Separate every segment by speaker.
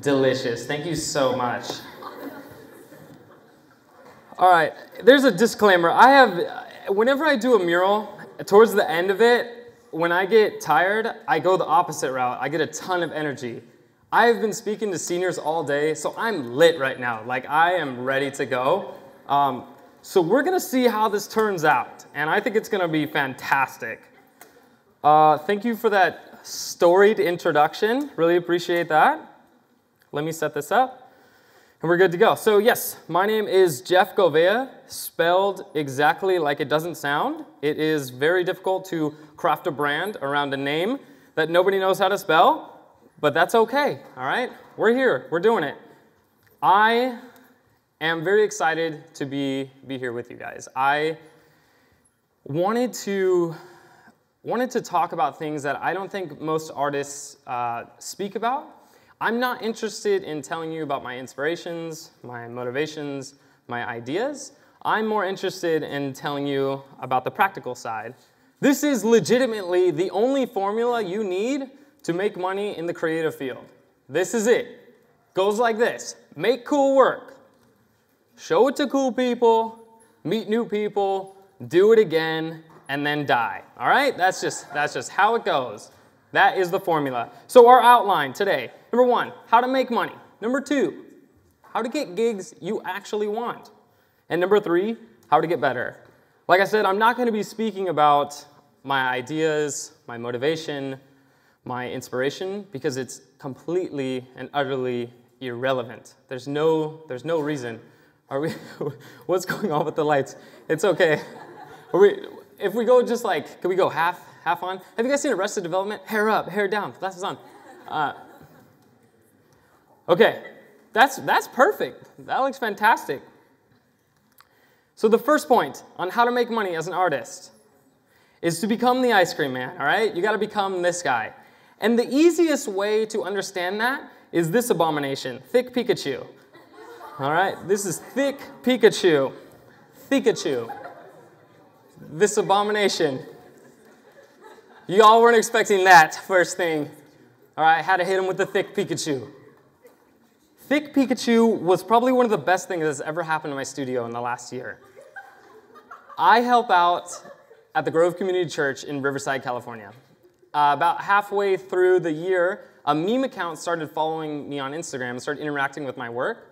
Speaker 1: Delicious. Thank you so much. All right, there's a disclaimer. I have, whenever I do a mural, towards the end of it, when I get tired, I go the opposite route. I get a ton of energy. I have been speaking to seniors all day, so I'm lit right now. Like, I am ready to go. Um, so, we're gonna see how this turns out, and I think it's gonna be fantastic. Uh, thank you for that storied introduction. Really appreciate that. Let me set this up, and we're good to go. So, yes, my name is Geoff Gouveia, spelled exactly like it doesn't sound. It is very difficult to craft a brand around a name that nobody knows how to spell, but that's okay, all right? We're here, we're doing it. I am very excited to be, be here with you guys. I wanted to wanted to talk about things that I don't think most artists uh, speak about I'm not interested in telling you about my inspirations, my motivations, my ideas. I'm more interested in telling you about the practical side. This is legitimately the only formula you need to make money in the creative field. This is it. Goes like this make cool work, show it to cool people, meet new people, do it again, and then die. All right? That's just, that's just how it goes. That is the formula. So, our outline today number one, how to make money. Number two, how to get gigs you actually want. And number three, how to get better. Like I said, I'm not going to be speaking about my ideas, my motivation, my inspiration, because it's completely and utterly irrelevant. There's no, there's no reason. Are we, what's going on with the lights? It's okay. Are we, if we go just like, can we go half, half on. Have you guys seen Arrested Development? Hair up, hair down, glasses on. Uh, okay, that's, that's perfect. That looks fantastic. So, the first point on how to make money as an artist is to become the ice cream man, all right? You gotta become this guy. And the easiest way to understand that is this abomination, Thick Pikachu. All right, this is Thick Pikachu. Pikachu. This abomination. Y'all weren't expecting that first thing. All right, had to hit him with the thick Pikachu. Thick Pikachu was probably one of the best things that's ever happened in my studio in the last year. I help out at the Grove Community Church in Riverside, California. Uh, about halfway through the year, a meme account started following me on Instagram, and started interacting with my work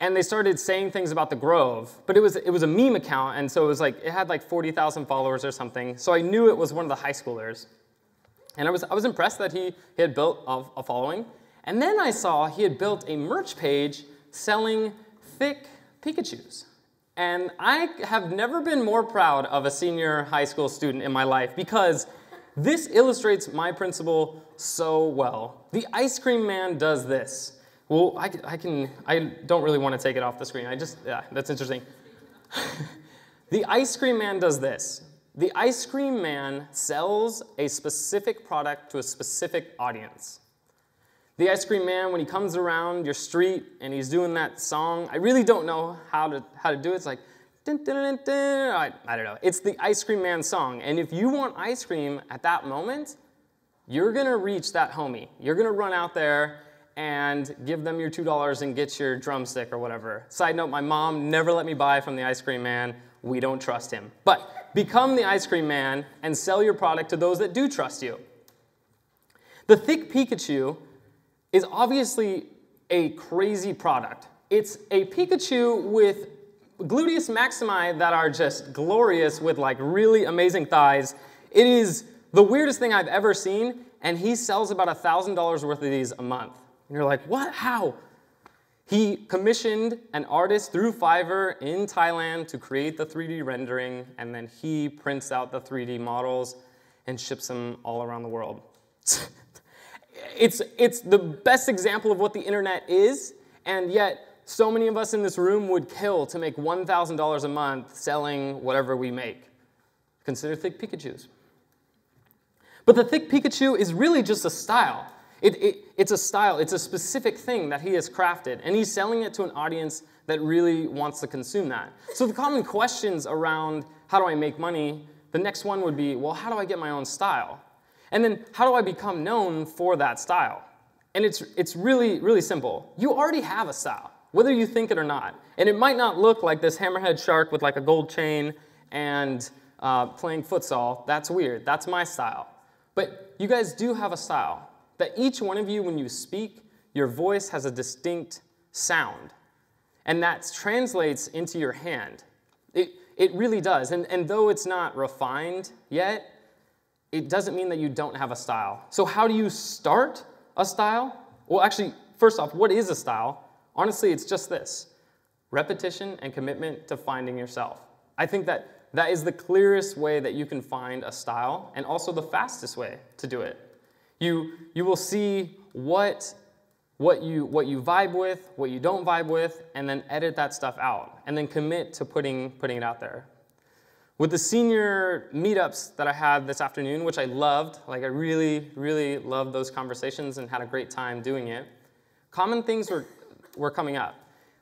Speaker 1: and they started saying things about the Grove, but it was it was a meme account, and so it was like it had like 40,000 followers or something. So I knew it was one of the high schoolers, and I was I was impressed that he, he had built a, a following. And then I saw he had built a merch page selling thick Pikachu's. And I have never been more proud of a senior high school student in my life because this illustrates my principle so well. The ice cream man does this. Well, I, I can, I don't really want to take it off the screen. I just, yeah, that's interesting. the ice cream man does this. The ice cream man sells a specific product to a specific audience. The ice cream man, when he comes around your street and he's doing that song, I really don't know how to, how to do it. It's like, dun, dun, dun, I, I don't know. It's the ice cream man song. And if you want ice cream at that moment, you're gonna reach that homie. You're gonna run out there and give them your $2 and get your drumstick or whatever. Side note, my mom never let me buy from the ice cream man. We don't trust him. But become the ice cream man and sell your product to those that do trust you. The Thick Pikachu is obviously a crazy product. It's a Pikachu with gluteus maximi that are just glorious with like really amazing thighs. It is the weirdest thing I've ever seen, and he sells about $1,000 worth of these a month. And you're like, what? How? He commissioned an artist through Fiverr in Thailand to create the 3D rendering, and then he prints out the 3D models and ships them all around the world. it's, it's the best example of what the internet is, and yet so many of us in this room would kill to make $1,000 a month selling whatever we make. Consider Thick Pikachus. But the Thick Pikachu is really just a style. It, it, it's a style, it's a specific thing that he has crafted, and he's selling it to an audience that really wants to consume that. So the common questions around how do I make money, the next one would be, well, how do I get my own style? And then how do I become known for that style? And it's, it's really, really simple. You already have a style, whether you think it or not. And it might not look like this hammerhead shark with like a gold chain and uh, playing futsal. That's weird. That's my style. But you guys do have a style that each one of you, when you speak, your voice has a distinct sound. And that translates into your hand. It, it really does. And, and though it's not refined yet, it doesn't mean that you don't have a style. So, how do you start a style? Well, actually, first off, what is a style? Honestly, it's just this repetition and commitment to finding yourself. I think that that is the clearest way that you can find a style and also the fastest way to do it. You, you will see what, what, you, what you vibe with, what you don't vibe with, and then edit that stuff out, and then commit to putting, putting it out there. With the senior meetups that I had this afternoon, which I loved, like I really, really loved those conversations and had a great time doing it, common things were, were coming up.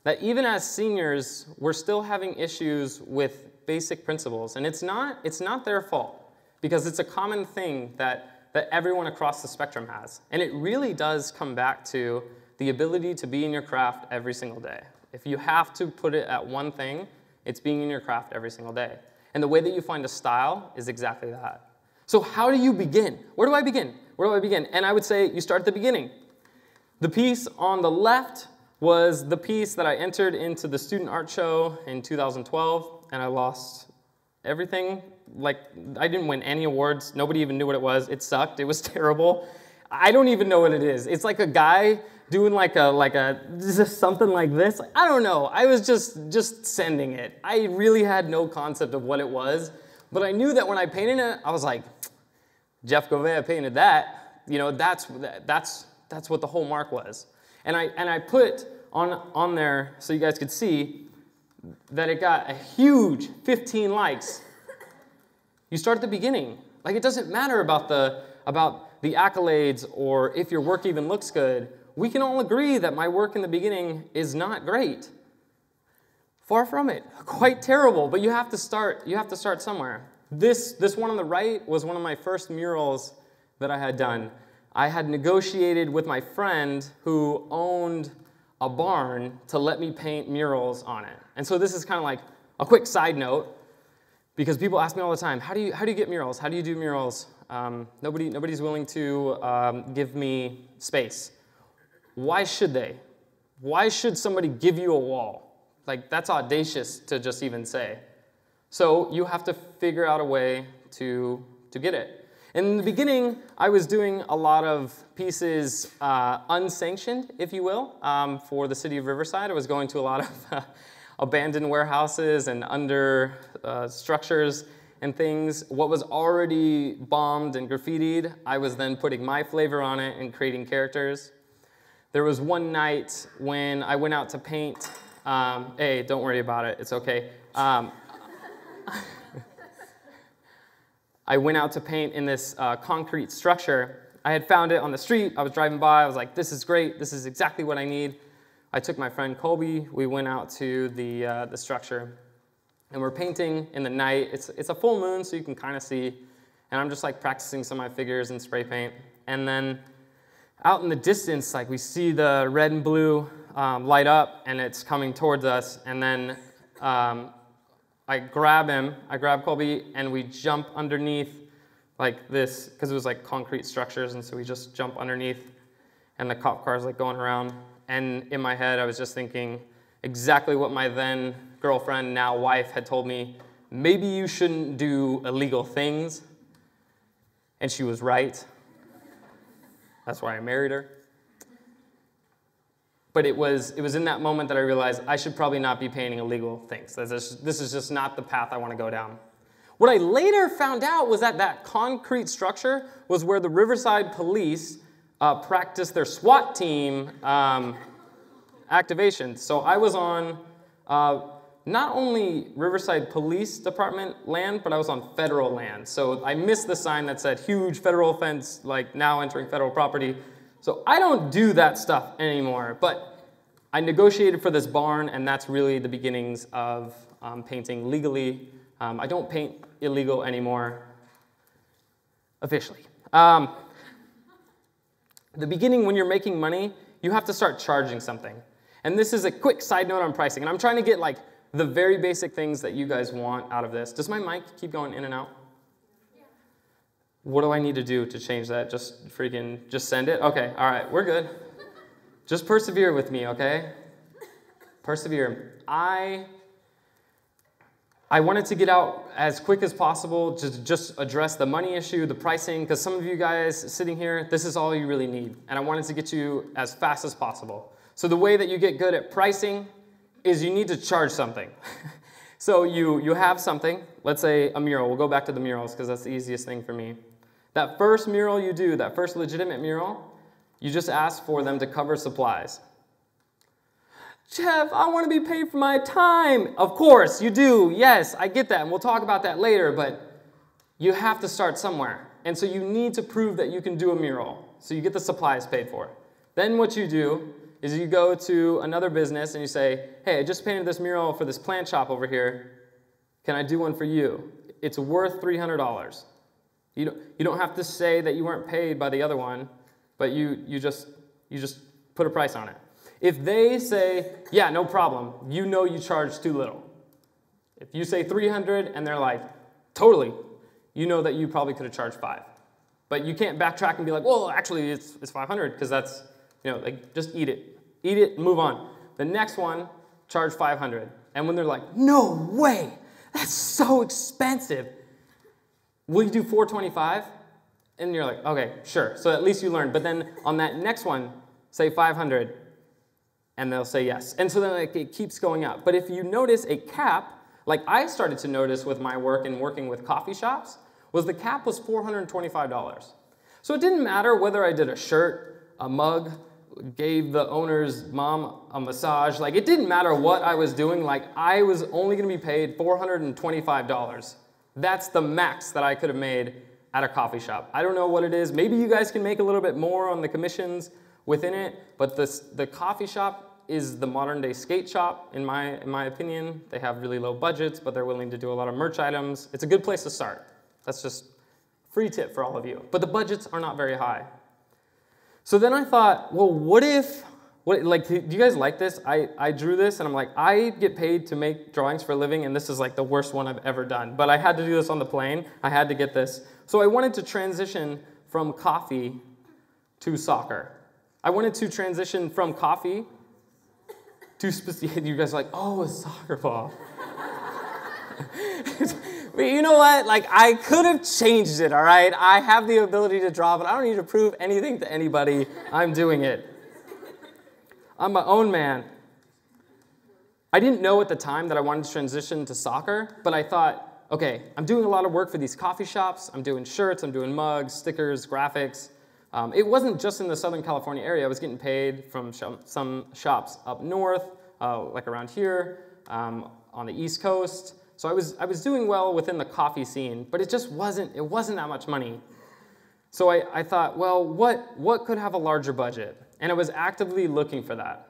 Speaker 1: That even as seniors, we're still having issues with basic principles. And it's not, it's not their fault because it's a common thing that, that everyone across the spectrum has. And it really does come back to the ability to be in your craft every single day. If you have to put it at one thing, it's being in your craft every single day. And the way that you find a style is exactly that. So, how do you begin? Where do I begin? Where do I begin? And I would say you start at the beginning. The piece on the left was the piece that I entered into the student art show in 2012, and I lost everything. Like, I didn't win any awards. Nobody even knew what it was. It sucked. It was terrible. I don't even know what it is. It's like a guy doing like a like a something like this. I don't know. I was just just sending it. I really had no concept of what it was, but I knew that when I painted it, I was like, Geoff Gouveia painted that. You know, that's that's that's what the whole mark was. And I and I put on on there so you guys could see that it got a huge 15 likes. You start at the beginning. Like it doesn't matter about the about the accolades or if your work even looks good we can all agree that my work in the beginning is not great. Far from it, quite terrible, but you have to start, you have to start somewhere. This, this one on the right was one of my first murals that I had done. I had negotiated with my friend who owned a barn to let me paint murals on it. And so this is kind of like a quick side note because people ask me all the time, how do you, how do you get murals? How do you do murals? Um, nobody, nobody's willing to um, give me space. Why should they? Why should somebody give you a wall? Like, that's audacious to just even say. So you have to figure out a way to, to get it. In the beginning, I was doing a lot of pieces uh, unsanctioned, if you will, um, for the city of Riverside. I was going to a lot of abandoned warehouses and under uh, structures and things. What was already bombed and graffitied, I was then putting my flavor on it and creating characters. There was one night when I went out to paint. Um, hey, don't worry about it, it's okay. Um, I went out to paint in this uh, concrete structure. I had found it on the street. I was driving by. I was like, this is great. This is exactly what I need. I took my friend Colby. We went out to the, uh, the structure. And we're painting in the night. It's, it's a full moon, so you can kind of see. And I'm just like practicing some of my figures in spray paint. And then out in the distance, like we see the red and blue um, light up and it's coming towards us. And then um, I grab him, I grab Colby, and we jump underneath like this, because it was like concrete structures. And so we just jump underneath, and the cop car is like going around. And in my head, I was just thinking exactly what my then girlfriend, now wife, had told me maybe you shouldn't do illegal things. And she was right. That's why I married her. But it was, it was in that moment that I realized I should probably not be painting illegal things. This is, this is just not the path I want to go down. What I later found out was that that concrete structure was where the Riverside police uh, practiced their SWAT team um. So I was on uh, not only Riverside Police Department land, but I was on federal land. So I missed the sign that said huge federal offense, like now entering federal property. So I don't do that stuff anymore. But I negotiated for this barn, and that's really the beginnings of um, painting legally. Um, I don't paint illegal anymore, officially. Um, the beginning, when you're making money, you have to start charging something. And this is a quick side note on pricing. And I'm trying to get like the very basic things that you guys want out of this. Does my mic keep going in and out? What do I need to do to change that? Just freaking, just send it? Okay, all right, we're good. Just persevere with me, okay? Persevere. I I wanted to get out as quick as possible to just address the money issue, the pricing, because some of you guys sitting here, this is all you really need. And I wanted to get to you as fast as possible. So the way that you get good at pricing is you need to charge something. so you, you have something, let's say a mural. We'll go back to the murals because that's the easiest thing for me. That first mural you do, that first legitimate mural, you just ask for them to cover supplies. Geoff, I want to be paid for my time. Of course, you do. Yes, I get that. And we'll talk about that later, but you have to start somewhere. And so you need to prove that you can do a mural. So you get the supplies paid for. Then what you do is you go to another business and you say, hey, I just painted this mural for this plant shop over here. Can I do one for you? It's worth $300. You don't, you don't have to say that you weren't paid by the other one, but you, you, just, you just put a price on it. If they say, yeah, no problem, you know you charge too little. If you say 300 and they're like, totally, you know that you probably could have charged five. But you can't backtrack and be like, well, actually it's, it's 500 because that's, you know, like just eat it. Eat it, move on. The next one, charge 500. And when they're like, no way, that's so expensive. Will you do 425? And you're like, okay, sure. So at least you learned. But then on that next one, say 500, and they'll say yes. And so then like, it keeps going up. But if you notice a cap, like I started to notice with my work and working with coffee shops, was the cap was $425. So it didn't matter whether I did a shirt, a mug, gave the owner's mom a massage, like it didn't matter what I was doing, like I was only gonna be paid $425. That's the max that I could have made at a coffee shop. I don't know what it is. Maybe you guys can make a little bit more on the commissions within it, but this, the coffee shop is the modern day skate shop, in my, in my opinion. They have really low budgets, but they're willing to do a lot of merch items. It's a good place to start. That's just free tip for all of you. But the budgets are not very high. So then I thought, well, what if, what, like, do you guys like this? I, I drew this and I'm like, I get paid to make drawings for a living and this is like the worst one I've ever done. But I had to do this on the plane. I had to get this. So I wanted to transition from coffee to soccer. I wanted to transition from coffee too specific. You guys are like, oh, a soccer ball. but you know what? Like, I could have changed it, all right? I have the ability to draw, but I don't need to prove anything to anybody. I'm doing it. I'm my own man. I didn't know at the time that I wanted to transition to soccer, but I thought, okay, I'm doing a lot of work for these coffee shops. I'm doing shirts, I'm doing mugs, stickers, graphics. Um, it wasn't just in the Southern California area. I was getting paid from sh some shops up north, uh, like around here, um, on the East Coast. So I was, I was doing well within the coffee scene, but it just wasn't, it wasn't that much money. So I, I thought, well, what, what could have a larger budget? And I was actively looking for that.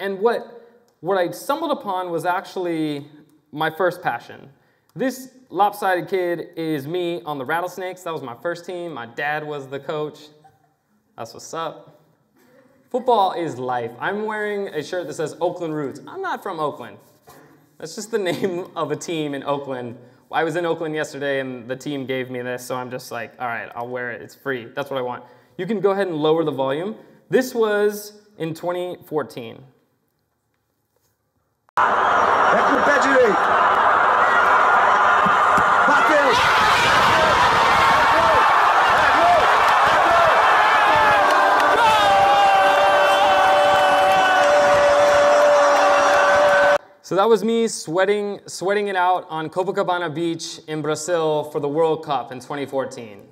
Speaker 1: And what, what I stumbled upon was actually my first passion. This lopsided kid is me on the Rattlesnakes. That was my first team. My dad was the coach. That's what's up. Football is life. I'm wearing a shirt that says Oakland Roots. I'm not from Oakland. That's just the name of a team in Oakland. I was in Oakland yesterday and the team gave me this, so I'm just like, all right, I'll wear it. It's free. That's what I want. You can go ahead and lower the volume. This was in 2014. So that was me sweating, sweating it out on Copacabana Beach in Brazil for the World Cup in 2014.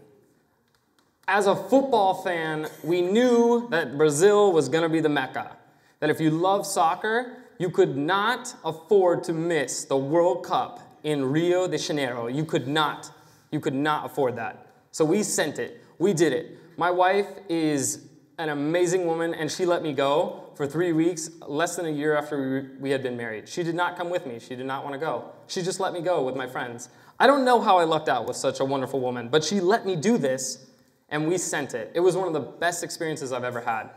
Speaker 1: As a football fan, we knew that Brazil was going to be the Mecca. That if you love soccer, you could not afford to miss the World Cup in Rio de Janeiro. You could not. You could not afford that. So we sent it. We did it. My wife is an amazing woman, and she let me go for three weeks, less than a year after we, we had been married. She did not come with me. She did not want to go. She just let me go with my friends. I don't know how I lucked out with such a wonderful woman, but she let me do this, and we sent it. It was one of the best experiences I've ever had.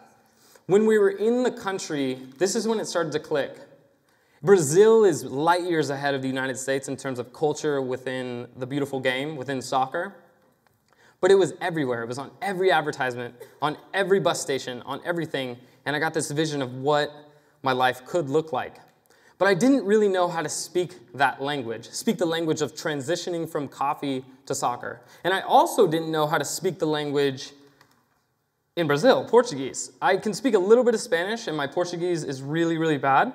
Speaker 1: When we were in the country, this is when it started to click. Brazil is light years ahead of the United States in terms of culture within the beautiful game, within soccer. But it was everywhere. It was on every advertisement, on every bus station, on everything. And I got this vision of what my life could look like. But I didn't really know how to speak that language, speak the language of transitioning from coffee to soccer. And I also didn't know how to speak the language in Brazil, Portuguese. I can speak a little bit of Spanish, and my Portuguese is really, really bad.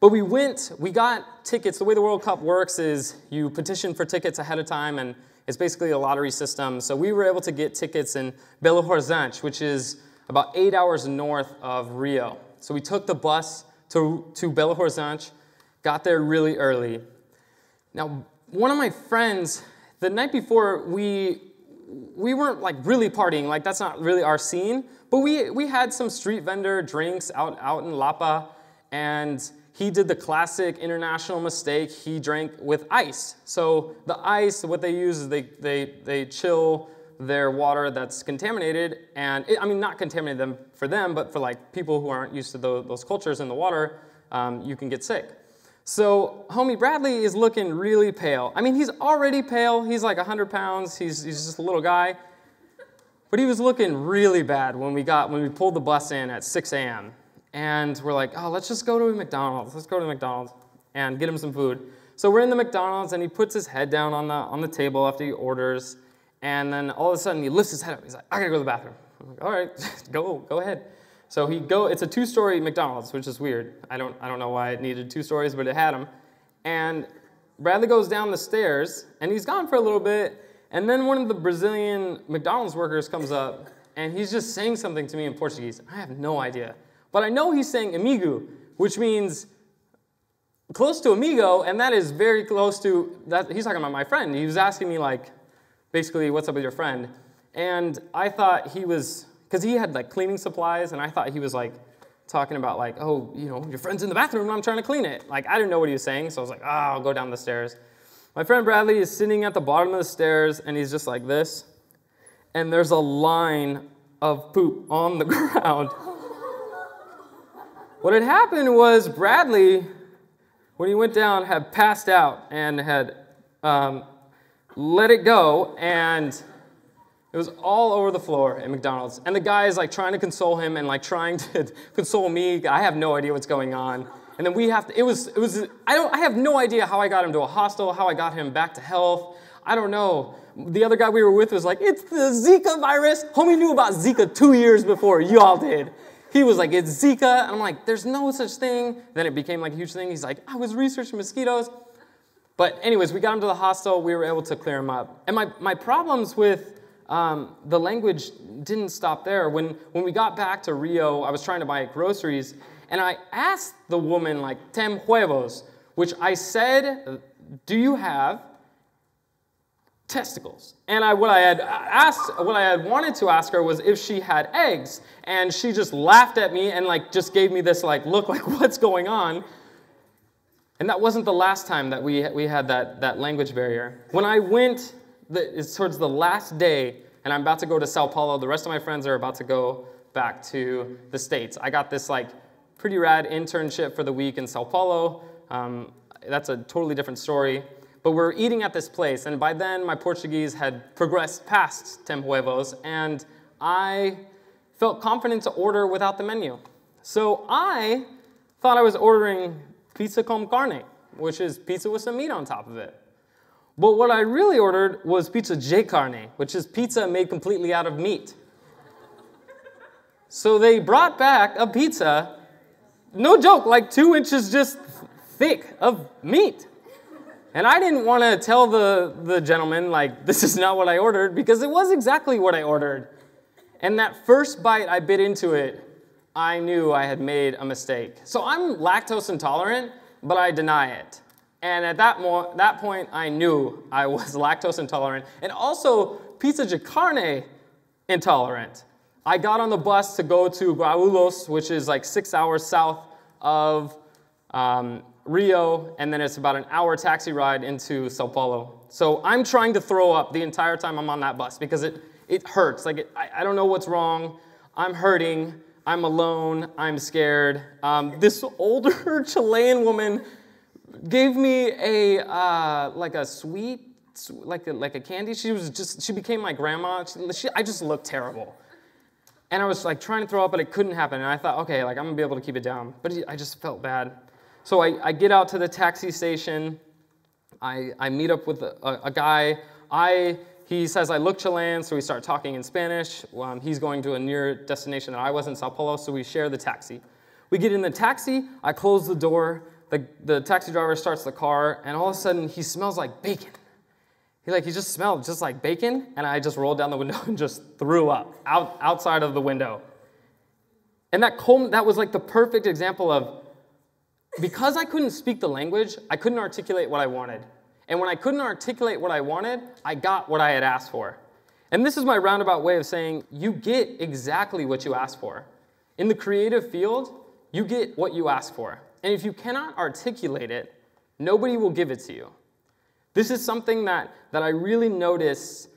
Speaker 1: But we went, we got tickets. The way the World Cup works is you petition for tickets ahead of time, and it's basically a lottery system. So we were able to get tickets in Belo Horizonte, which is about eight hours north of Rio. So we took the bus to, to Belo Horizonte, got there really early. Now, one of my friends, the night before, we, we weren't like really partying, like that's not really our scene, but we, we had some street vendor drinks out, out in Lapa, and he did the classic international mistake. He drank with ice. So the ice, what they use is they, they, they chill their water that's contaminated. And it, I mean, not contaminated them for them, but for like people who aren't used to those, those cultures in the water, um, you can get sick. So homie Bradley is looking really pale. I mean, he's already pale. He's like 100 pounds. He's, he's just a little guy. But he was looking really bad when we got when we pulled the bus in at 6 a.m and we're like, oh, let's just go to a McDonald's. Let's go to McDonald's and get him some food. So we're in the McDonald's and he puts his head down on the, on the table after he orders. And then all of a sudden he lifts his head up. He's like, I gotta go to the bathroom. I'm like, all right, go, go ahead. So he go, it's a two-story McDonald's, which is weird. I don't, I don't know why it needed two stories, but it had them. And Bradley goes down the stairs and he's gone for a little bit. And then one of the Brazilian McDonald's workers comes up and he's just saying something to me in Portuguese. I have no idea. But I know he's saying amigo, which means close to amigo, and that is very close to that. He's talking about my friend. He was asking me like, basically, what's up with your friend? And I thought he was because he had like cleaning supplies, and I thought he was like talking about like, oh, you know, your friend's in the bathroom, and I'm trying to clean it. Like I didn't know what he was saying, so I was like, oh, I'll go down the stairs. My friend Bradley is sitting at the bottom of the stairs, and he's just like this, and there's a line of poop on the ground. What had happened was Bradley, when he went down, had passed out and had um, let it go, and it was all over the floor at McDonald's. And the guy is like trying to console him and like trying to console me. I have no idea what's going on. And then we have to, it was, it was, I don't, I have no idea how I got him to a hostel, how I got him back to health. I don't know. The other guy we were with was like, it's the Zika virus. Homie knew about Zika two years before y'all did he was like, it's Zika. And I'm like, there's no such thing. Then it became like a huge thing. He's like, I was researching mosquitoes. But, anyways, we got him to the hostel. We were able to clear him up. And my, my problems with um, the language didn't stop there. When, when we got back to Rio, I was trying to buy groceries. And I asked the woman, like, tem huevos, which I said, do you have testicles. And I, what I had asked, what I had wanted to ask her was if she had eggs. And she just laughed at me and like just gave me this like look like what's going on. And that wasn't the last time that we, we had that, that language barrier. When I went, the, it's towards the last day, and I'm about to go to Sao Paulo, the rest of my friends are about to go back to the States. I got this like pretty rad internship for the week in Sao Paulo. Um, that's a totally different story. But we're eating at this place, and by then my Portuguese had progressed past tem huevos, and I felt confident to order without the menu. So I thought I was ordering pizza con carne, which is pizza with some meat on top of it. But what I really ordered was pizza de carne, which is pizza made completely out of meat. So they brought back a pizza, no joke, like two inches just thick of meat. And I didn't want to tell the, the gentleman, like, this is not what I ordered, because it was exactly what I ordered. And that first bite I bit into it, I knew I had made a mistake. So I'm lactose intolerant, but I deny it. And at that, mo- that point, I knew I was lactose intolerant and also pizza de carne intolerant. I got on the bus to go to Guarulhos, which is like six hours south of um, Rio, and then it's about an hour taxi ride into Sao Paulo. So I'm trying to throw up the entire time I'm on that bus because it, it hurts. Like, it, I, I don't know what's wrong. I'm hurting. I'm alone. I'm scared. Um, this older Chilean woman gave me a, uh, like a sweet, like a, like a candy. She was just, she became my grandma. She, she, I just looked terrible. And I was like trying to throw up, but it couldn't happen. And I thought, okay, like I'm gonna be able to keep it down. But I just felt bad. So I, I get out to the taxi station. I, I meet up with a, a, a guy. I, he says, I look Chilean, so we start talking in Spanish. Um, he's going to a near destination that I was in, Sao Paulo, so we share the taxi. We get in the taxi, I close the door, the, the taxi driver starts the car, and all of a sudden he smells like bacon. He like he just smelled just like bacon, and I just rolled down the window and just threw up out, outside of the window. And that that was like the perfect example of because I couldn't speak the language, I couldn't articulate what I wanted. And when I couldn't articulate what I wanted, I got what I had asked for. And this is my roundabout way of saying you get exactly what you ask for. In the creative field, you get what you ask for. And if you cannot articulate it, nobody will give it to you. This is something that, that I really noticed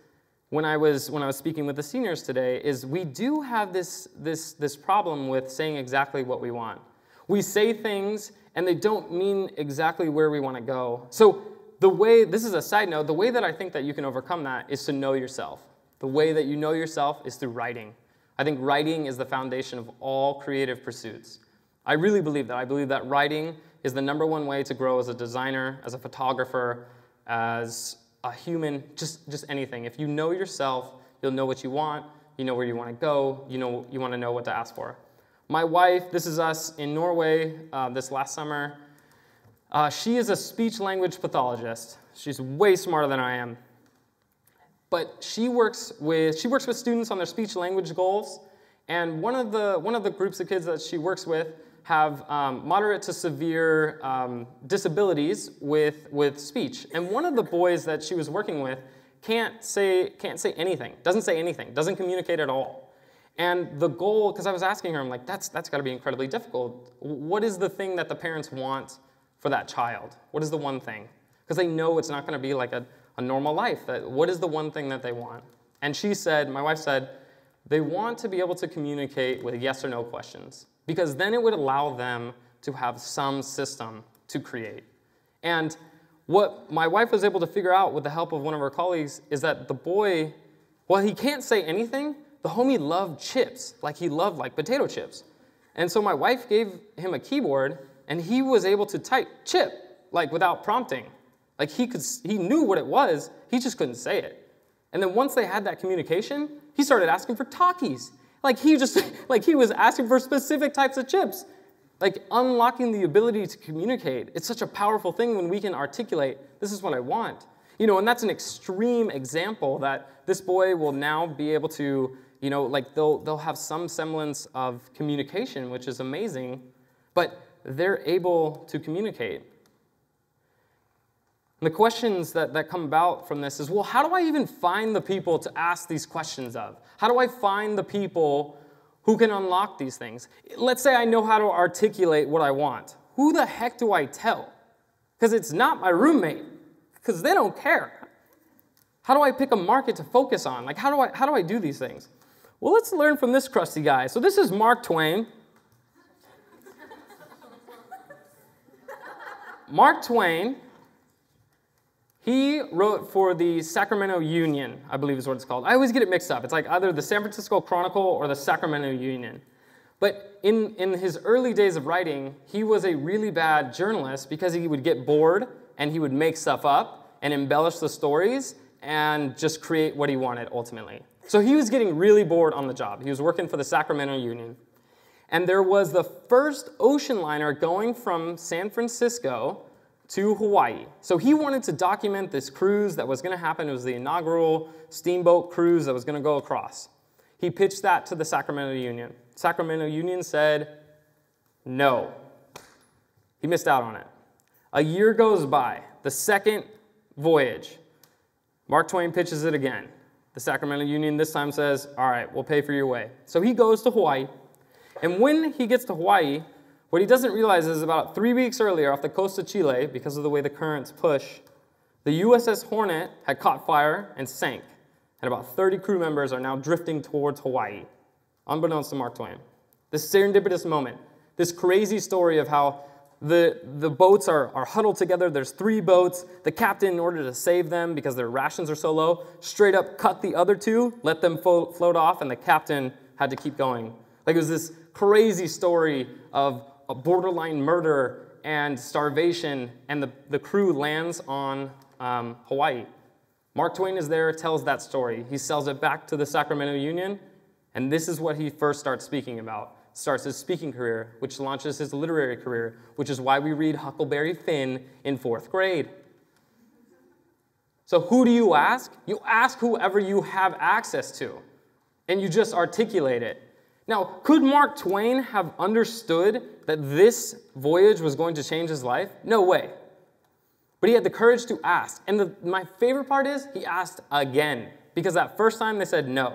Speaker 1: when I was when I was speaking with the seniors today is we do have this this this problem with saying exactly what we want. We say things and they don't mean exactly where we want to go. So, the way, this is a side note, the way that I think that you can overcome that is to know yourself. The way that you know yourself is through writing. I think writing is the foundation of all creative pursuits. I really believe that. I believe that writing is the number one way to grow as a designer, as a photographer, as a human, just, just anything. If you know yourself, you'll know what you want, you know where you want to go, you know you want to know what to ask for. My wife, this is us in Norway uh, this last summer. Uh, she is a speech language pathologist. She's way smarter than I am. But she works with, she works with students on their speech language goals. And one of the, one of the groups of kids that she works with have um, moderate to severe um, disabilities with, with speech. And one of the boys that she was working with can't say, can't say anything, doesn't say anything, doesn't communicate at all. And the goal, because I was asking her, I'm like, that's, that's got to be incredibly difficult. What is the thing that the parents want for that child? What is the one thing? Because they know it's not going to be like a, a normal life. That, what is the one thing that they want? And she said, my wife said, they want to be able to communicate with yes or no questions because then it would allow them to have some system to create. And what my wife was able to figure out with the help of one of her colleagues is that the boy, well, he can't say anything, the homie loved chips, like he loved like potato chips. And so my wife gave him a keyboard and he was able to type chip like without prompting. Like he could he knew what it was, he just couldn't say it. And then once they had that communication, he started asking for Takis. Like he just like he was asking for specific types of chips. Like unlocking the ability to communicate. It's such a powerful thing when we can articulate, this is what I want. You know, and that's an extreme example that this boy will now be able to you know, like they'll, they'll have some semblance of communication, which is amazing, but they're able to communicate. And the questions that, that come about from this is well, how do I even find the people to ask these questions of? How do I find the people who can unlock these things? Let's say I know how to articulate what I want. Who the heck do I tell? Because it's not my roommate, because they don't care. How do I pick a market to focus on? Like, how do I, how do, I do these things? Well, let's learn from this crusty guy. So, this is Mark Twain. Mark Twain, he wrote for the Sacramento Union, I believe is what it's called. I always get it mixed up. It's like either the San Francisco Chronicle or the Sacramento Union. But in, in his early days of writing, he was a really bad journalist because he would get bored and he would make stuff up and embellish the stories and just create what he wanted ultimately. So he was getting really bored on the job. He was working for the Sacramento Union. And there was the first ocean liner going from San Francisco to Hawaii. So he wanted to document this cruise that was going to happen. It was the inaugural steamboat cruise that was going to go across. He pitched that to the Sacramento Union. Sacramento Union said, no. He missed out on it. A year goes by, the second voyage. Mark Twain pitches it again. The Sacramento Union this time says, All right, we'll pay for your way. So he goes to Hawaii. And when he gets to Hawaii, what he doesn't realize is about three weeks earlier, off the coast of Chile, because of the way the currents push, the USS Hornet had caught fire and sank. And about 30 crew members are now drifting towards Hawaii, unbeknownst to Mark Twain. This serendipitous moment, this crazy story of how the, the boats are, are huddled together. There's three boats. The captain, in order to save them because their rations are so low, straight up cut the other two, let them float off, and the captain had to keep going. Like it was this crazy story of borderline murder and starvation, and the, the crew lands on um, Hawaii. Mark Twain is there, tells that story. He sells it back to the Sacramento Union, and this is what he first starts speaking about starts his speaking career, which launches his literary career, which is why we read Huckleberry Finn in fourth grade. So, who do you ask? You ask whoever you have access to, and you just articulate it. Now, could Mark Twain have understood that this voyage was going to change his life? No way. But he had the courage to ask. And the, my favorite part is he asked again, because that first time they said no.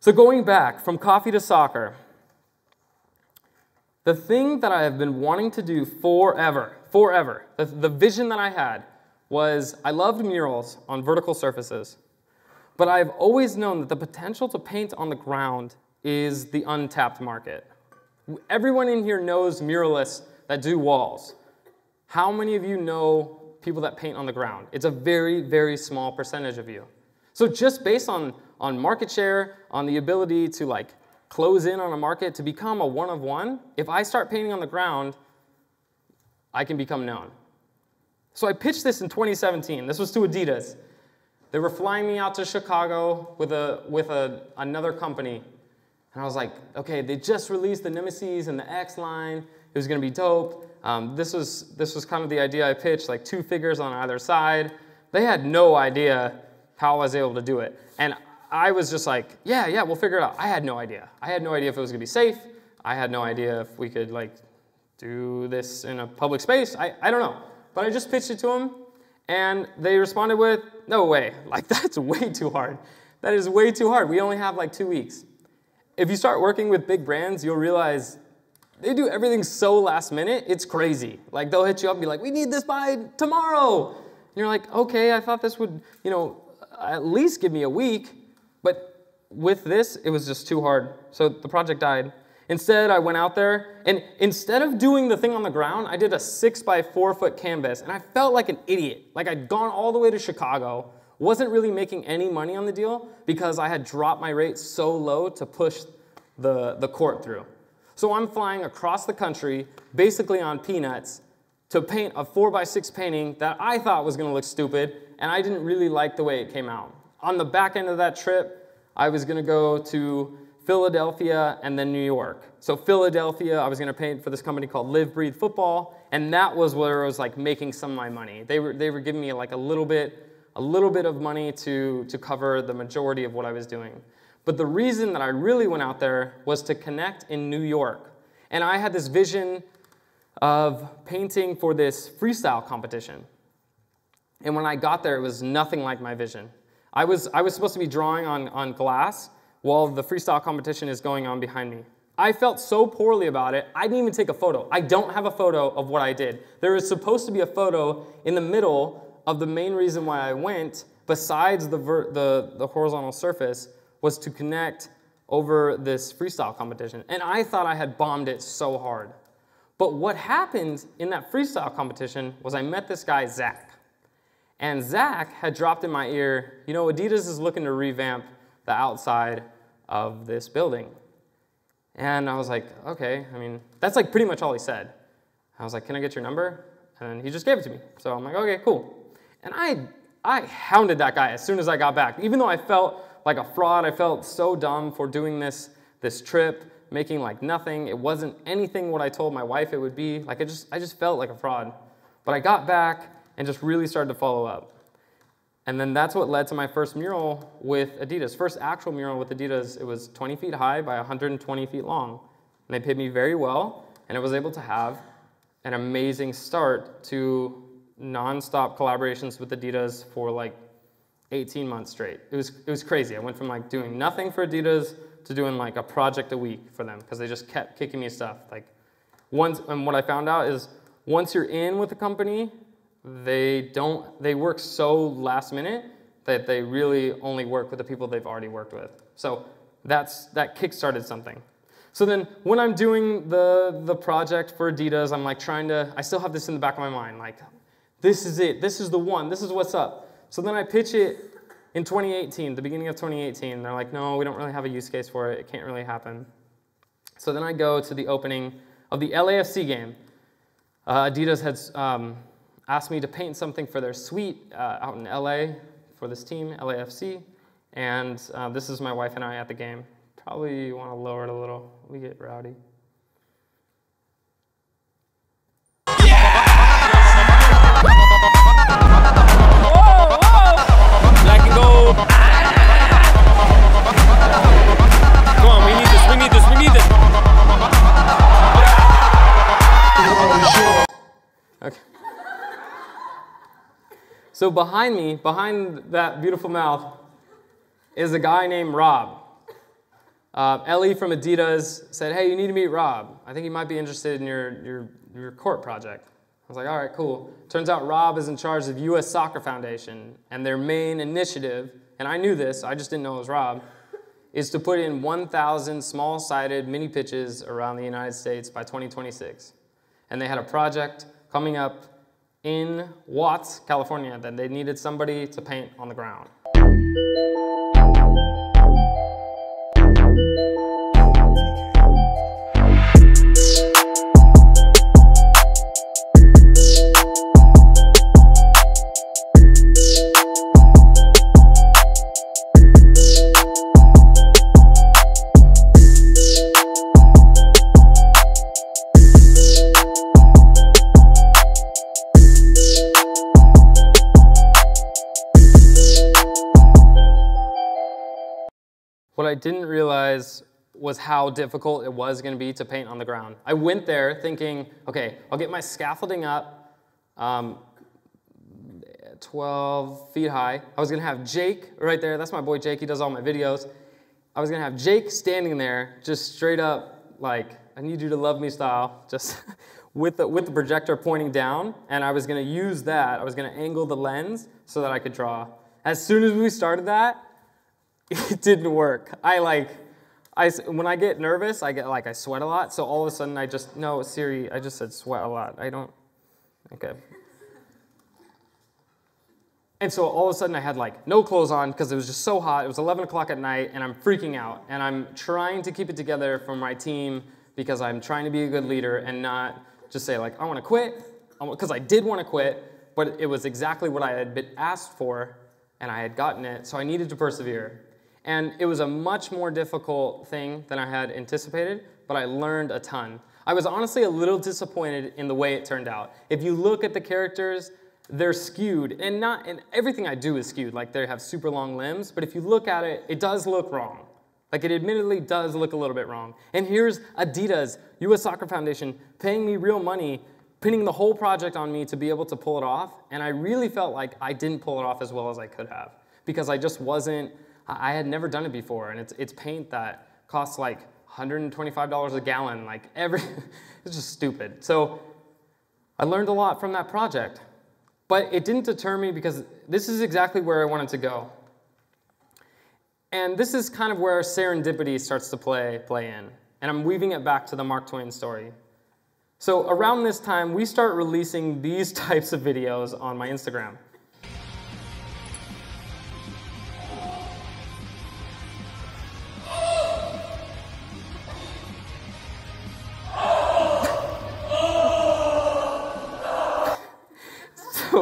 Speaker 1: So, going back from coffee to soccer, the thing that I have been wanting to do forever, forever, the, the vision that I had was I loved murals on vertical surfaces, but I've always known that the potential to paint on the ground is the untapped market. Everyone in here knows muralists that do walls. How many of you know people that paint on the ground? It's a very, very small percentage of you. So just based on, on market share, on the ability to like close in on a market, to become a one of one, if I start painting on the ground, I can become known. So I pitched this in 2017. This was to Adidas. They were flying me out to Chicago with, a, with a, another company. And I was like, okay, they just released the Nemeziz and the X line. It was gonna be dope. Um, this, was, this was kind of the idea I pitched, like two figures on either side. They had no idea how I was able to do it. And I was just like, yeah, yeah, we'll figure it out. I had no idea. I had no idea if it was gonna be safe. I had no idea if we could like do this in a public space. I, I don't know. But I just pitched it to them and they responded with, no way. Like that's way too hard. That is way too hard. We only have like two weeks. If you start working with big brands, you'll realize they do everything so last minute, it's crazy. Like they'll hit you up and be like, we need this by tomorrow. And you're like, okay, I thought this would, you know, at least give me a week. But with this, it was just too hard. So the project died. Instead, I went out there and instead of doing the thing on the ground, I did a six by four foot canvas and I felt like an idiot. Like I'd gone all the way to Chicago, wasn't really making any money on the deal because I had dropped my rate so low to push the, the court through. So I'm flying across the country, basically on peanuts, to paint a four by six painting that I thought was gonna look stupid and I didn't really like the way it came out. On the back end of that trip, I was gonna go to Philadelphia and then New York. So Philadelphia, I was gonna paint for this company called Live Breathe Football, and that was where I was like making some of my money. They were they were giving me like a little bit a little bit of money to to cover the majority of what I was doing. But the reason that I really went out there was to connect in New York. And I had this vision of painting for this freestyle competition. And when I got there, it was nothing like my vision. I was, I was supposed to be drawing on, on glass while the freestyle competition is going on behind me. I felt so poorly about it, I didn't even take a photo. I don't have a photo of what I did. There is supposed to be a photo in the middle of the main reason why I went, besides the, the, the horizontal surface, was to connect over this freestyle competition. And I thought I had bombed it so hard. But what happened in that freestyle competition was I met this guy, Zach. And Zach had dropped in my ear, you know, Adidas is looking to revamp the outside of this building. And I was like, okay, I mean, that's like pretty much all he said. I was like, can I get your number? And he just gave it to me. So I'm like, okay, cool. And I, I hounded that guy as soon as I got back. Even though I felt like a fraud, I felt so dumb for doing this, this trip, making like nothing. It wasn't anything what I told my wife it would be. Like I just, I just felt like a fraud. But I got back and just really started to follow up. And then that's what led to my first mural with Adidas. First actual mural with Adidas, it was 20 feet high by 120 feet long. And they paid me very well, and I was able to have an amazing start to nonstop collaborations with Adidas for like 18 months straight. It was, it was crazy. I went from like doing nothing for Adidas to doing like a project a week for them because they just kept kicking me stuff. Like once, and what I found out is once you're in with the company, they don't, they work so last minute that they really only work with the people they've already worked with. So that's, that kickstarted something. So then when I'm doing the, the project for Adidas, I'm like trying to, I still have this in the back of my mind, like, this is it, this is the one, this is what's up. So then I pitch it in 2018, the beginning of 2018. They're like, no, we don't really have a use case for it. It can't really happen. So then I go to the opening of the LAFC game. Uh, Adidas had um, asked me to paint something for their suite uh, out in LA for this team, LAFC. And uh, this is my wife and I at the game. Probably want to lower it a little. We get rowdy. So we need this we need this we need this okay so behind me, behind that beautiful mouth, is a guy named Rob. Uh, Ellie from Adidas said, hey, you need to meet Rob. I think he might be interested in your, your, your court project. I was like, all right, cool. Turns out Rob is in charge of U.S. Soccer Foundation, and their main initiative, and I knew this, I just didn't know it was Rob, is to put in 1,000 small-sided mini pitches around the United States by 2026. And they had a project coming up in Watts, California, that they needed somebody to paint on the ground. Didn't realize was how difficult it was going to be to paint on the ground. I went there thinking, okay, I'll get my scaffolding up um, 12 feet high. I was going to have Jake right there. That's my boy Jake. He does all my videos. I was going to have Jake standing there just straight up like, I need you to love me style, just with the, with the projector pointing down. And I was going to use that. I was going to angle the lens so that I could draw. As soon as we started that, it didn't work. I like, I, when I get nervous, I get like, I sweat a lot. So all of a sudden I just, no, Siri, I just said sweat a lot. I don't, okay. And so all of a sudden I had like no clothes on because it was just so hot. It was 11 o'clock at night and I'm freaking out. And I'm trying to keep it together for my team because I'm trying to be a good leader and not just say like, I want to quit. Because I did want to quit, but it was exactly what I had been asked for and I had gotten it. So I needed to persevere. And it was a much more difficult thing than I had anticipated, but I learned a ton. I was honestly a little disappointed in the way it turned out. If you look at the characters, they're skewed, and not and everything I do is skewed, like they have super long limbs, but if you look at it, it does look wrong. Like it admittedly does look a little bit wrong. And here's Adidas, US Soccer Foundation, paying me real money, pinning the whole project on me to be able to pull it off, and I really felt like I didn't pull it off as well as I could have because I just wasn't I had never done it before, and it's, it's paint that costs like $125 a gallon, like every, it's just stupid. So I learned a lot from that project, but it didn't deter me because this is exactly where I wanted to go. And this is kind of where serendipity starts to play, play in. And I'm weaving it back to the Mark Twain story. So around this time, we start releasing these types of videos on my Instagram.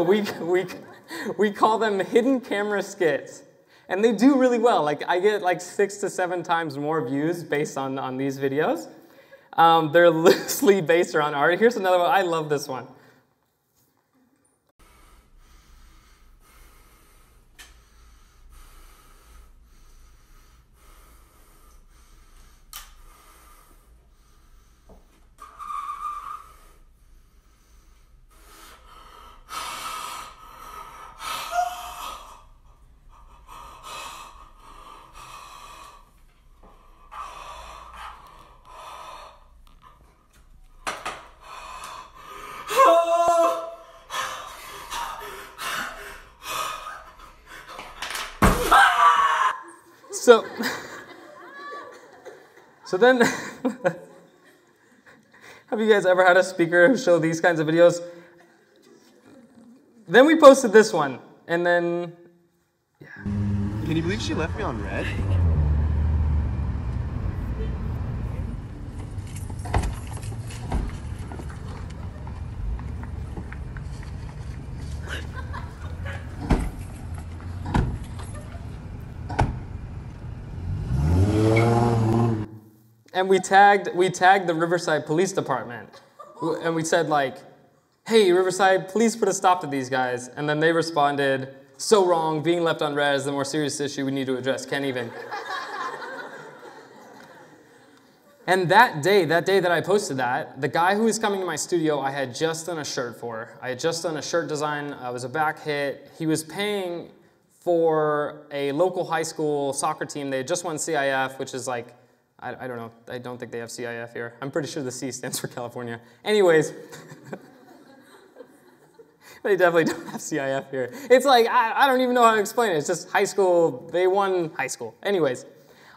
Speaker 1: We, we, we call them hidden camera skits. And they do really well. Like I get like six to seven times more views based on, on these videos. Um, they're loosely based around art. Here's another one. I love this one. So then, have you guys ever had a speaker show these kinds of videos? Then we posted this one, and then,
Speaker 2: yeah. Can you believe she left me on red?
Speaker 1: And we tagged we tagged the Riverside Police Department, and we said like, "Hey, Riverside, please put a stop to these guys." And then they responded, "So wrong. Being left on red is the more serious issue we need to address. Can't even." and that day, that day that I posted that, the guy who was coming to my studio, I had just done a shirt for. I had just done a shirt design. I was a back hit. He was paying for a local high school soccer team. They had just won CIF, which is like I, I don't know. I don't think they have CIF here. I'm pretty sure the C stands for California. Anyways, they definitely don't have CIF here. It's like, I, I don't even know how to explain it. It's just high school. They won high school. Anyways,